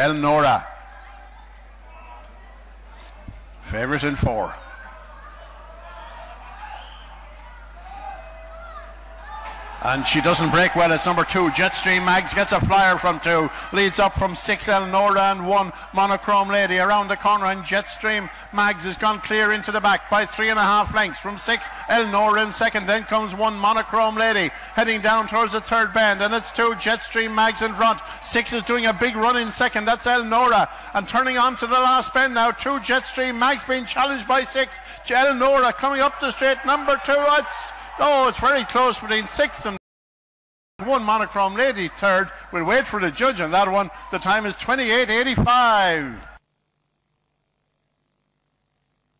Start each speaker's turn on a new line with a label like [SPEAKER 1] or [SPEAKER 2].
[SPEAKER 1] El Nora. Favorite in four. And she doesn't break well. It's number two. Jet Stream Mags gets a flyer from two. Leads up from six El Nora and one Monochrome Lady around the corner. And Jet Stream Mags has gone clear into the back by three and a half lengths. From six El Nora in second. Then comes one Monochrome Lady heading down towards the third bend. And it's two Jet Stream Mags in front. Six is doing a big run in second. That's El Nora. And turning on to the last bend now. Two Jet Stream Mags being challenged by six. El Nora coming up the straight. Number two. It's Oh, it's very close between sixth and one monochrome lady third. We'll wait for the judge on that one. The time is 28.85.